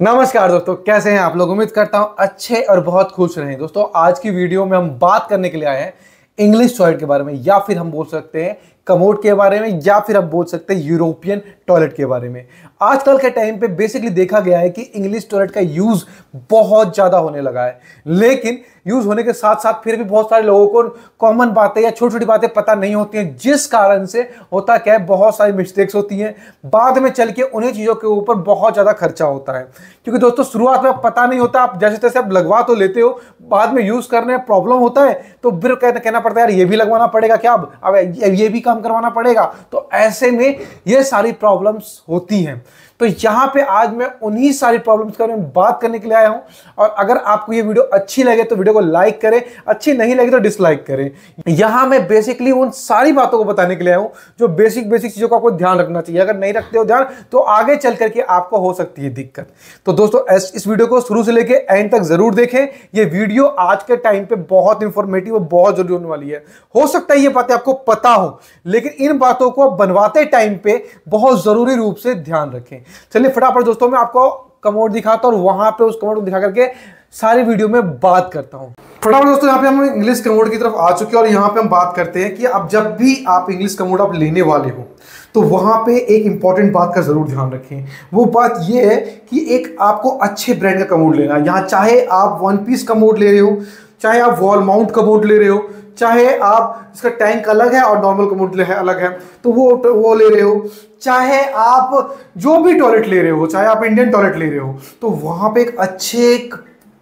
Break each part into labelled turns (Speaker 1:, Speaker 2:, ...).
Speaker 1: नमस्कार दोस्तों, कैसे हैं आप लोग? उम्मीद करता हूँ अच्छे और बहुत खुश रहे। दोस्तों, आज की वीडियो में हम बात करने के लिए आए हैं इंग्लिश टॉयलेट के बारे में, या फिर हम बोल सकते हैं कमोड के बारे में, या फिर हम बोल सकते हैं यूरोपियन टॉयलेट के बारे में। आजकल के टाइम पे बेसिकली देखा गया है कि इंग्लिश टॉयलेट का यूज़ बहुत ज़्यादा होने लगा है। लेकिन यूज़ होने के साथ साथ फिर भी बहुत सारे लोगों को कॉमन बातें या छोटी छोटी बातें पता नहीं होती हैं, जिस कारण से होता क्या है, बहुत सारी मिस्टेक्स होती हैं। बाद में चल के उन्हीं चीज़ों के ऊपर बहुत ज़्यादा खर्चा होता है। क्योंकि दोस्तों, शुरुआत में पता नहीं होता, आप जैसे तैसे आप लगवा तो लेते हो, बाद में यूज़ करने में प्रॉब्लम होता है तो फिर कहना पड़ता है, यार, ये भी लगवाना पड़ेगा क्या अब? अब ये भी काम करवाना पड़ेगा? तो ऐसे में ये सारी प्रॉब्लम्स होती हैं। तो यहाँ पे आज मैं उन्हीं सारी प्रॉब्लम्स के बारे में बात करने के लिए आया हूँ। और अगर आपको ये वीडियो अच्छी लगे तो वीडियो को लाइक करें, अच्छी नहीं लगे तो डिसलाइक करें। यहाँ मैं बेसिकली उन सारी बातों को बताने के लिए आया हूँ, जो बेसिक बेसिक चीज़ों का ध्यान रखना चाहिए। अगर नहीं रखते हो ध्यान तो आगे चल करके आपको हो सकती है दिक्कत। तो दोस्तों, इस वीडियो को शुरू से लेके एंड तक ज़रूर देखें। ये वीडियो आज के टाइम पे बहुत इंफॉर्मेटिव और बहुत ज़रूरी होने वाली है। हो सकता है ये बातें आपको पता हो, लेकिन इन बातों को बनवाते टाइम पे बहुत ज़रूरी रूप से ध्यान रखें। चलिए फटाफट दोस्तों, मैं आपको कमोड दिखाता हूँ और वहाँ पे उस कमोड को दिखा करके सारी वीडियो में बात करता हूँ। फटाफट दोस्तों, यहाँ पे हम इंग्लिश कमोड की तरफ़ आ चुके हैं और यहाँ पे हम बात करते हैं कि अब जब भी आप इंग्लिश कमोड आप लेने वाले हो तो वहाँ पे एक इंपॉर्टेंट बात का ज़रूर ध्यान रखें। वो बात ये है कि एक आपको अच्छे ब्रांड का कमोड लेना है। यहाँ चाहे आप वन पीस कमोड ले रहे हो चाहे आप वॉल माउंट कमोड ले रहे हो, चाहे आप इसका टैंक अलग है और नॉर्मल कमोड है अलग है तो वो वो ले रहे हो। चाहे आप जो भी टॉयलेट ले रहे हो, चाहे आप इंडियन टॉयलेट ले रहे हो तो वहाँ पे एक अच्छे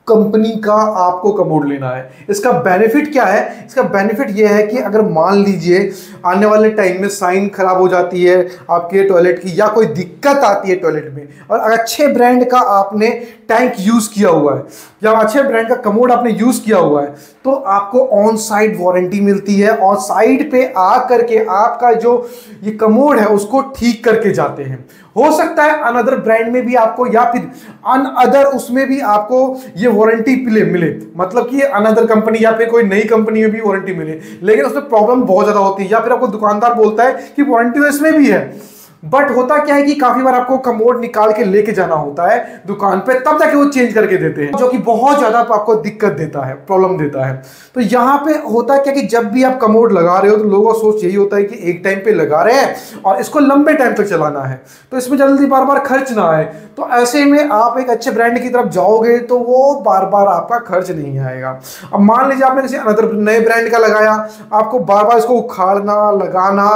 Speaker 1: कंपनी का आपको कमोड लेना है। इसका बेनिफिट क्या है? इसका बेनिफिट यह है कि अगर मान लीजिए आने वाले टाइम में साइन खराब हो जाती है आपके टॉयलेट की या कोई दिक्कत आती है टॉयलेट में और अच्छे ब्रांड का आपने टैंक यूज़ किया हुआ है, या अच्छे ब्रांड का कमोड आपने यूज़ किया हुआ है तो आपको ऑन साइड वारंटी मिलती है और साइड पे आ करके आपका जो ये कमोड है उसको ठीक करके जाते हैं। हो सकता है अनदर ब्रांड में भी आपको या फिर अन अदर उसमें भी आपको ये वारंटी मिले मतलब कि अनदर कंपनी या फिर कोई नई कंपनी में भी वारंटी मिले। लेकिन उसमें प्रॉब्लम बहुत ज़्यादा होती है। या फिर आपको दुकानदार बोलता है कि वारंटी तो इसमें भी है। बट होता क्या है कि काफ़ी बार आपको कमोड निकाल के लेके जाना होता है दुकान पे, तब जाके वो चेंज करके देते हैं, जो कि बहुत ज़्यादा आपको दिक्कत देता है प्रॉब्लम देता है। तो यहाँ पे होता क्या कि जब भी आप कमोड लगा रहे हो तो लोगों का सोच यही होता है कि एक टाइम पे लगा रहे हैं और इसको लंबे टाइम तक चलाना है। तो इसमें जल्दी बार बार खर्च ना आए। तो ऐसे में आप एक अच्छे ब्रांड की तरफ़ जाओगे तो वो बार बार आपका खर्च नहीं आएगा। अब मान लीजिए आपने किसी अनदर नए ब्रांड का लगाया, आपको बार बार इसको उखाड़ना, लगाना,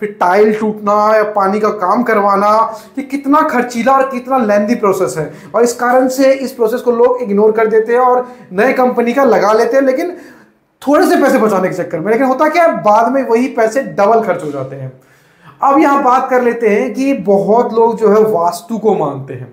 Speaker 1: फिर टाइल टूटना या पानी का काम करवाना कि कितना खर्चीला और कितना लेंदी प्रोसेस है। और इस कारण से इस प्रोसेस को लोग इग्नोर कर देते हैं और नए कंपनी का लगा लेते हैं, लेकिन थोड़े से पैसे बचाने के चक्कर में। लेकिन होता क्या है, बाद में वही पैसे डबल खर्च हो जाते हैं। अब यहाँ बात कर लेते हैं कि बहुत लोग जो है वास्तु को मानते हैं।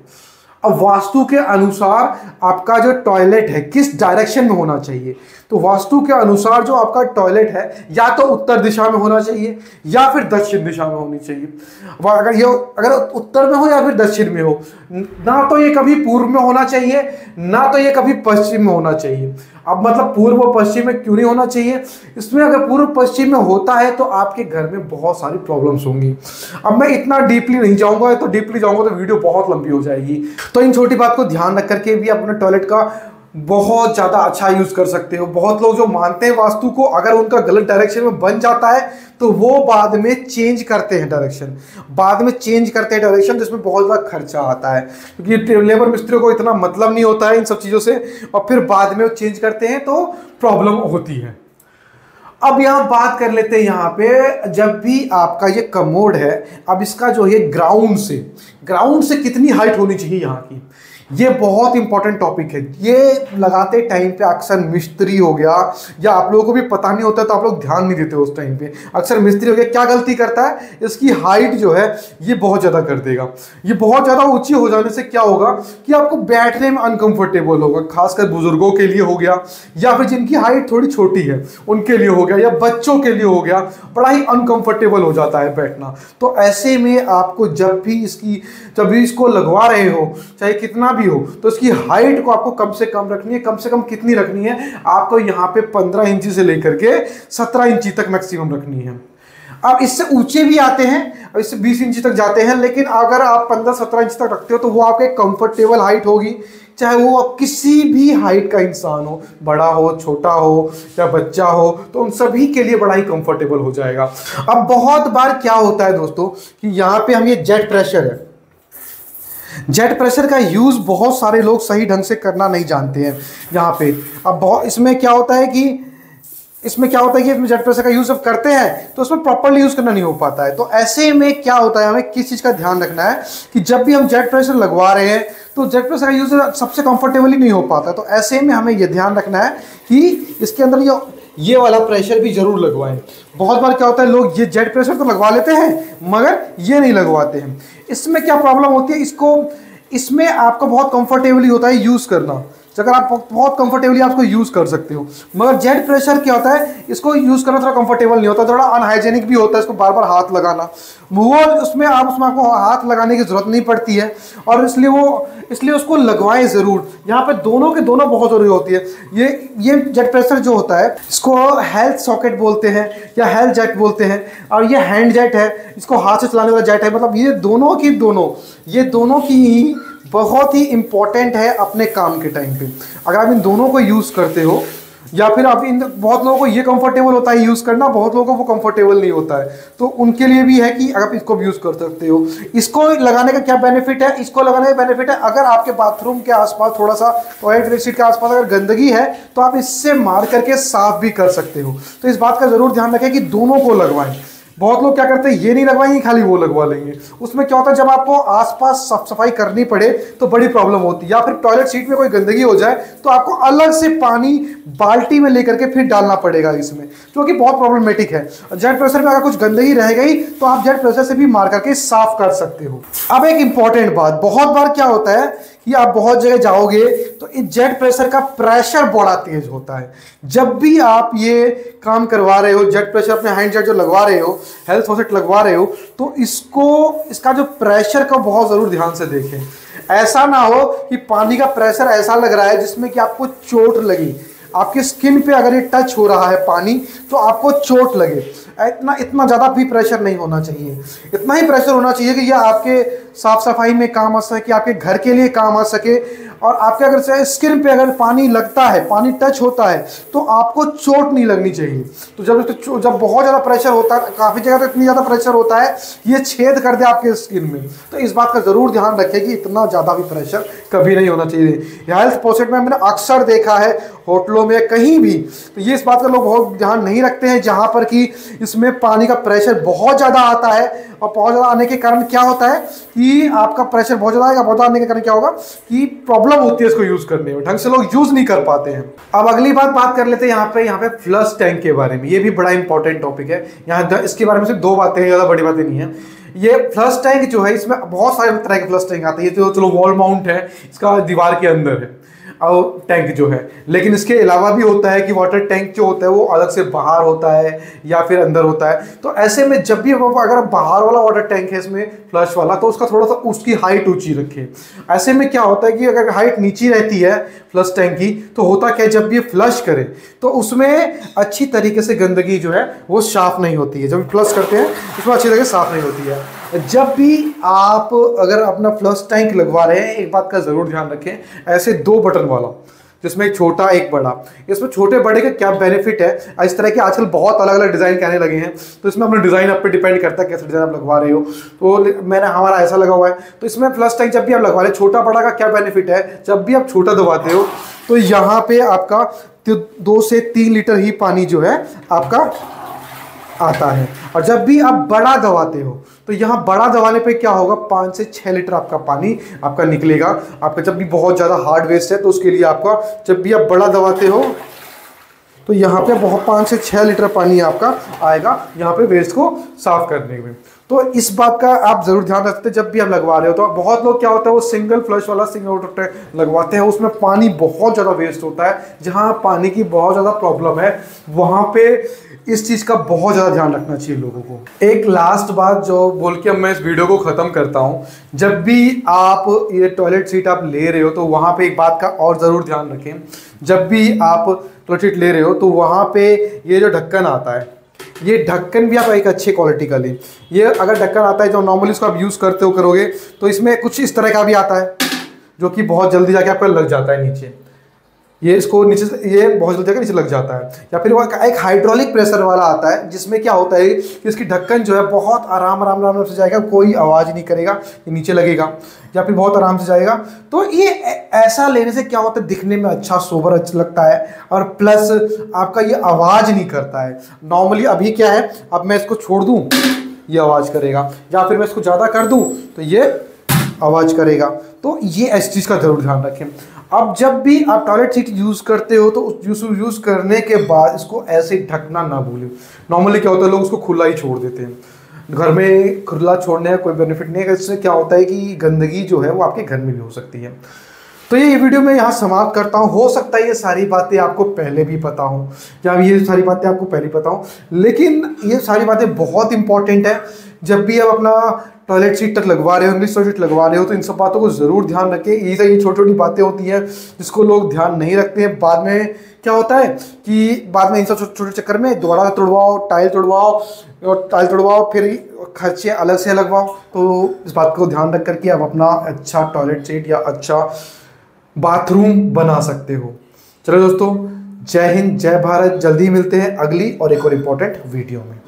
Speaker 1: अब वास्तु के अनुसार आपका जो टॉयलेट है, किस डायरेक्शन में होना चाहिए? तो वास्तु के अनुसार जो आपका टॉयलेट है, या तो उत्तर दिशा में होना चाहिए, या फिर दक्षिण दिशा में होनी चाहिए। अगर ये अगर उत्तर में हो या फिर दक्षिण में हो, ना तो ये कभी पूर्व में होना चाहिए, ना तो ये कभी पश्चिम में होना चाहिए। अब मतलब पूर्व और पश्चिम में क्यों नहीं होना चाहिए? इसमें अगर पूर्व पश्चिम में होता है तो आपके घर में बहुत सारी प्रॉब्लम्स होंगी। अब मैं इतना डीपली नहीं जाऊँगा तो डीपली जाऊँगा तो वीडियो बहुत लंबी हो जाएगी। तो इन छोटी बात को ध्यान रख करके भी अपने टॉयलेट का बहुत ज़्यादा अच्छा यूज़ कर सकते हो। बहुत लोग जो मानते हैं वास्तु को, अगर उनका गलत डायरेक्शन में बन जाता है तो वो बाद में चेंज करते हैं डायरेक्शन बाद में चेंज करते हैं डायरेक्शन जिसमें बहुत ज़्यादा खर्चा आता है। क्योंकि लेबर मिस्त्रियों को इतना मतलब नहीं होता है इन सब चीज़ों से, और फिर बाद में वो चेंज करते हैं तो प्रॉब्लम होती है। अब यहाँ बात कर लेते हैं यहाँ पे, जब भी आपका ये कमोड है, अब इसका जो है ग्राउंड से ग्राउंड से कितनी हाइट होनी चाहिए यहाँ की? ये बहुत इंपॉर्टेंट टॉपिक है। ये लगाते टाइम पे अक्सर मिस्त्री हो गया, या आप लोगों को भी पता नहीं होता तो आप लोग ध्यान नहीं देते उस टाइम पे। अक्सर मिस्त्री हो गया, क्या गलती करता है? इसकी हाइट जो है, ये बहुत ज़्यादा कर देगा। ये बहुत ज़्यादा ऊँची हो जाने से क्या होगा कि आपको बैठने में अनकंफर्टेबल होगा, खासकर बुज़ुर्गों के लिए हो गया, या फिर जिनकी हाइट थोड़ी छोटी है, उनके लिए हो गया, या बच्चों के लिए हो गया, बड़ा ही अनकंफर्टेबल हो जाता है बैठना। तो ऐसे में आपको जब भी इसकी, जब भी इसको लगवा रहे हो, चाहे कितना भी हो तो इसकी हाइट को आपको कम से कम रखनी है, कम से कम कितनी रखनी है, आपको यहाँ पे पंद्रह इंची से लेकर के सत्रह इंची तक मैक्सिमम रखनी है। अब इससे ऊँचे भी आते हैं और इससे 20 इंच तक जाते हैं, लेकिन अगर आप 15-17 इंच तक रखते हो तो वो आपके कंफर्टेबल हाइट होगी। चाहे वो आप किसी भी हाइट का इंसान हो, बड़ा हो, छोटा हो, या बच्चा हो तो उन सभी के लिए बड़ा ही कंफर्टेबल हो जाएगा। अब बहुत बार क्या होता है दोस्तों, कि यहाँ पे हम ये जेट प्रेशर है। जेट प्रेशर का यूज़ बहुत सारे लोग सही ढंग से करना नहीं जानते हैं यहाँ पे। अब बहुत इसमें क्या होता है कि, इसमें क्या होता है कि इसमें जेट प्रेशर का यूज़ जब करते हैं तो उसमें प्रॉपरली यूज़ करना नहीं हो पाता है। तो ऐसे में क्या होता है, हमें किस चीज़ का ध्यान रखना है कि जब भी हम जेट प्रेशर लगवा रहे हैं तो जेट प्रेशर का यूज़ सबसे कंफर्टेबली नहीं हो पाता तो ऐसे में हमें यह ध्यान रखना है कि इसके अंदर ये ये वाला प्रेशर भी ज़रूर लगवाएँ। बहुत बार क्या होता है, लोग ये जेड प्रेशर तो लगवा लेते हैं, मगर ये नहीं लगवाते हैं। इसमें क्या प्रॉब्लम होती है? इसको, इसमें आपको बहुत कंफर्टेबली होता है यूज़ करना। अगर आप बहुत कंफर्टेबली आप इसको यूज़ कर सकते हो। मगर जेट प्रेशर क्या होता है? इसको यूज़ करना थोड़ा कंफर्टेबल नहीं होता, थोड़ा अनहाइजेनिक भी होता है इसको बार बार हाथ लगाना। वो उसमें आप, उसमें आपको हाथ लगाने की ज़रूरत नहीं पड़ती है, और इसलिए वो, इसलिए उसको लगवाएँ ज़रूर। यहाँ पे दोनों के दोनों बहुत ज़रूरी होती है। ये ये जेट प्रेशर जो होता है, इसको हेल्थ सॉकेट बोलते हैं, या हेल्थ जेट बोलते हैं, और ये हैंड जेट है, इसको हाथ से चलाने वाला जेट है। मतलब ये दोनों की दोनों, ये दोनों की ही बहुत ही इंपॉर्टेंट है अपने काम के टाइम पे। अगर आप इन दोनों को यूज़ करते हो, या फिर आप इन बहुत लोगों को ये कंफर्टेबल होता है यूज़ करना, बहुत लोगों को वो कंफर्टेबल नहीं होता है। तो उनके लिए भी है कि अगर आप इसको यूज़ कर सकते हो। इसको लगाने का क्या बेनिफिट है? इसको लगाने का बेनिफिट है, अगर आपके बाथरूम के आसपास थोड़ा सा टॉयलेट सीट के आसपास अगर गंदगी है तो आप इससे मार करके साफ़ भी कर सकते हो। तो इस बात का ज़रूर ध्यान रखें कि दोनों को लगवाएँ। बहुत लोग क्या करते हैं, ये नहीं लगवाएँगे, खाली वो लगवा लेंगे। उसमें क्या होता है, जब आपको आसपास साफ़ सफ़ाई करनी पड़े तो बड़ी प्रॉब्लम होती है। या फिर टॉयलेट सीट में कोई गंदगी हो जाए तो आपको अलग से पानी बाल्टी में लेकर के फिर डालना पड़ेगा इसमें, जो कि बहुत प्रॉब्लमेटिक है। जेट प्रेशर में अगर कुछ गंदगी रह गई तो आप जेट प्रेशर से भी मार करके साफ़ कर सकते हो। अब एक इंपॉर्टेंट बात, बहुत बार क्या होता है कि आप बहुत जगह जाओगे तो इस जेट प्रेशर का प्रेशर बड़ा तेज होता है। जब भी आप ये काम करवा रहे हो जेट प्रेशर अपने हैंड जेट जो लगवा रहे हो हेल्थ फॉसेट लगवा रहे हो तो इसको, इसका जो प्रेशर का बहुत ज़रूर ध्यान से देखें। ऐसा ना हो कि पानी का प्रेशर ऐसा लग रहा है जिसमें कि आपको चोट लगी। आपकी स्किन पे अगर ये टच हो रहा है पानी तो आपको चोट लगे। इतना इतना ज़्यादा भी प्रेशर नहीं होना चाहिए। इतना ही प्रेशर होना चाहिए कि यह आपके साफ़ सफ़ाई में काम आ सके आपके घर के लिए काम आ सके। और आपके अगर से स्किन पे अगर पानी लगता है, पानी टच होता है तो आपको चोट नहीं लगनी चाहिए। तो जब तो जब बहुत ज़्यादा प्रेशर होता है, काफ़ी जगह तो इतनी ज़्यादा प्रेशर होता है, ये छेद कर दे आपके स्किन में। तो इस बात का ज़रूर ध्यान रखें कि इतना ज़्यादा भी प्रेशर कभी नहीं होना चाहिए। हेल्थ पोसेट में मैंने अक्सर देखा है, होटलों में कहीं भी तो ये इस बात का लोग बहुत ध्यान नहीं रखते हैं, जहाँ पर कि इसमें पानी का प्रेशर बहुत ज़्यादा आता है और बहुत ज़्यादा आने के कारण क्या होता है कि आपका प्रेशर बहुत ज़्यादा आएगा, बहुत ज़्यादा आने के कारण क्या होगा कि प्रॉब्लम होती है इसको यूज़ करने में, ढंग से लोग यूज़ नहीं कर पाते हैं। अब अगली बात बात कर लेते हैं यहाँ पे यहाँ पे फ्लश टैंक के बारे में, ये भी बड़ा इंपॉर्टेंट टॉपिक है। यहाँ इसके बारे में सिर्फ़ दो बातें हैं, ज़्यादा बड़ी बातें नहीं है। ये फ्लश टैंक जो है, इसमें बहुत सारे तरह के फ्लश टैंक आते हैं। ये तो चलो वॉल माउंट है, इसका दीवार के अंदर है। टैंक जो है। लेकिन इसके अलावा भी होता है कि वाटर टैंक जो होता है, वो अलग से बाहर होता है या फिर अंदर होता है। तो ऐसे में जब भी अगर बाहर वाला वाटर टैंक है इसमें फ्लश वाला तो उसका थोड़ा सा उसकी हाइट ऊँची रखें। ऐसे में क्या होता है कि अगर हाइट नीची रहती है फ्लश टैंक की तो होता क्या है, जब ये फ्लश करे तो उसमें अच्छी तरीके से गंदगी जो है, वो साफ़ नहीं होती है। जब फ्लश करते हैं, उसमें अच्छी तरीके साफ़ नहीं होती है। जब भी आप अगर अपना फ्लश टैंक लगवा रहे हैं, एक बात का ज़रूर ध्यान रखें, ऐसे दो बटन वाला, जिसमें एक छोटा, एक बड़ा। इसमें छोटे, बड़े का क्या बेनिफिट है? इस तरह के आजकल बहुत अलग अलग डिज़ाइन के आने लगे हैं। तो इसमें अपना डिज़ाइन आप पे डिपेंड करता है, कैसे डिज़ाइन आप लगवा रहे हो। तो मैंने, हमारा ऐसा लगा हुआ है। तो इसमें फ्लश टैंक जब भी आप लगवा रहे छोटा, बड़ा का क्या बेनिफिट है? जब भी आप छोटा दबाते हो तो यहाँ पे आपका दो से तीन लीटर ही पानी जो है, आपका आता है। और जब भी आप बड़ा दबाते हो तो यहाँ बड़ा दबाने पे क्या होगा? पाँच से छः लीटर आपका पानी आपका निकलेगा। आपका जब भी बहुत ज़्यादा हार्ड वेस्ट है तो उसके लिए आपका जब भी आप बड़ा दबाते हो तो यहाँ पे बहुत पाँच से छः लीटर पानी आपका आएगा, यहाँ पे वेस्ट को साफ़ करने में। तो इस बात का आप ज़रूर ध्यान रखते जब भी आप लगवा रहे हो। तो बहुत लोग क्या होता है, वो सिंगल फ्लश वाला सिंगल वाटर लगवाते हैं, उसमें पानी बहुत ज़्यादा वेस्ट होता है। जहाँ पानी की बहुत ज़्यादा प्रॉब्लम है, वहाँ पे इस चीज़ का बहुत ज़्यादा ध्यान रखना चाहिए लोगों को। एक लास्ट बात जो बोल के अब मैं इस वीडियो को ख़त्म करता हूँ, जब भी आप ये टॉयलेट सीट आप ले रहे हो तो वहाँ पे एक बात का और ज़रूर ध्यान रखें। जब भी आप टॉयलेट सीट ले रहे हो तो वहाँ पे ये जो ढक्कन आता है ये ढक्कन भी आप एक अच्छे क्वालिटी का लें। ये अगर ढक्कन आता है जो नॉर्मली इसको आप यूज़ करते हो, करोगे तो इसमें कुछ इस तरह का भी आता है, जो कि बहुत जल्दी जाके आपका लग जाता है नीचे। ये इसको नीचे से ये बहुत जल्दी नीचे लग जाता है। या फिर वो एक हाइड्रोलिक प्रेशर वाला आता है, जिसमें क्या होता है कि इसकी ढक्कन जो है बहुत आराम आराम आराम से जाएगा, कोई आवाज़ नहीं करेगा, ये नीचे लगेगा, या फिर बहुत आराम से जाएगा। तो ये ऐसा लेने से क्या होता है, दिखने में अच्छा सोबर अच्छा लगता है, और प्लस आपका ये आवाज़ नहीं करता है। नॉर्मली अभी क्या है, अब मैं इसको छोड़ दूँ, ये आवाज़ करेगा, या फिर मैं इसको ज़्यादा कर दूँ तो ये आवाज़ करेगा। तो ये इस चीज़ का ज़रूर ध्यान रखें। अब जब भी आप टॉयलेट सीट यूज़ करते हो तो उस यूज़ करने के बाद इसको ऐसे ढकना ना भूलें नॉर्मली क्या होता है, लोग उसको खुला ही छोड़ देते हैं। घर में खुला छोड़ने का कोई बेनिफिट नहीं है। इससे क्या होता है कि गंदगी जो है, वो आपके घर में भी हो सकती है। तो ये वीडियो मैं यहाँ समाप्त करता हूँ। हो सकता है ये सारी बातें आपको पहले भी पता हो। या ये सारी बातें आपको पहले पता हो। लेकिन ये सारी बातें बहुत इंपॉर्टेंट है। जब भी आप अपना टॉयलेट सीट तक लगवा रहे हो इंग्लिश टॉयलेट लगवा रहे हो तो इन सब बातों को ज़रूर ध्यान रखें। ये ये छोटी छोटी बातें होती हैं, जिसको लोग ध्यान नहीं रखते हैं, बाद में क्या होता है कि बाद में इन सब छोटे छोटे चक्कर में दोबारा तोड़वाओ टाइल तोड़वाओ, और टाइल तोड़वाओ, फिर खर्चे अलग से लगवाओ। तो इस बात को ध्यान रख करके आप अपना अच्छा टॉयलेट सीट या अच्छा बाथरूम बना सकते हो। चलो दोस्तों, जय हिंद, जय भारत, जल्दी मिलते हैं अगली और एक और इंपॉर्टेंट वीडियो में।